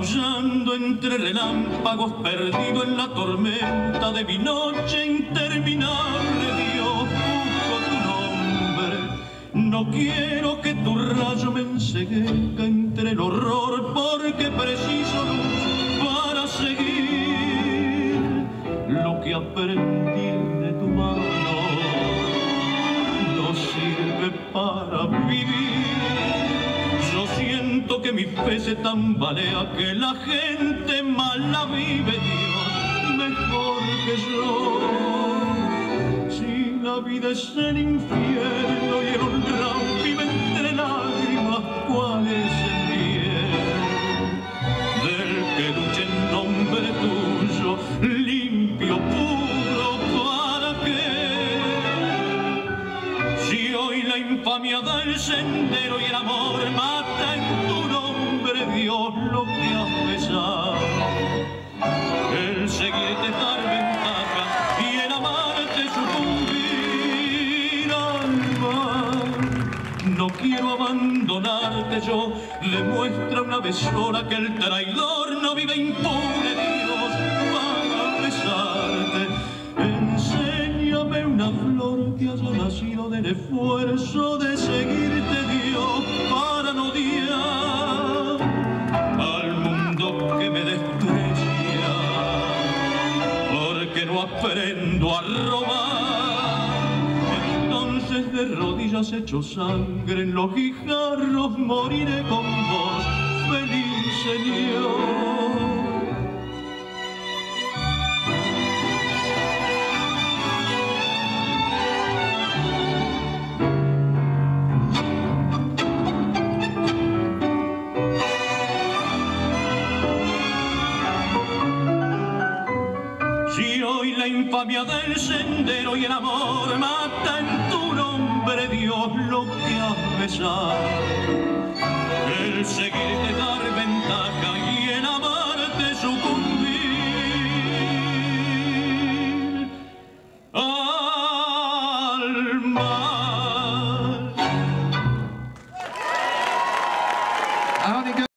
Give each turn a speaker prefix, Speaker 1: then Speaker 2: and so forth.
Speaker 1: Caminando entre relámpagos, perdido en la tormenta de mi noche interminable, Dios, busco tu nombre. No quiero que tu rayo me enseguezca entre el horror, porque preciso luz para seguir lo que aprendí de tu mano. No sirve para vivir que mi fe se tambalea, que la gente mala vive, Dios, mejor que yo. Si la vida es el infierno y el la infamia da el sendero y el amor mata en tu nombre, Dios, lo que has pesado. El seguirte dar ventaja y el amarte sucumbir alma. No quiero abandonarte yo, demuestra una vez sola que el traidor no vive impune, nacido del esfuerzo de seguirte, Dios, para no odiar al mundo que me desprecia, porque no aprendo a robar. Entonces de rodillas hecho sangre en los guijarros moriré con vos, feliz Señor. la infamia del sendero y el amor mata en tu nombre, Dios, lo que has besado. El seguirte dar ventaja y el amarte sucumbir. Alma.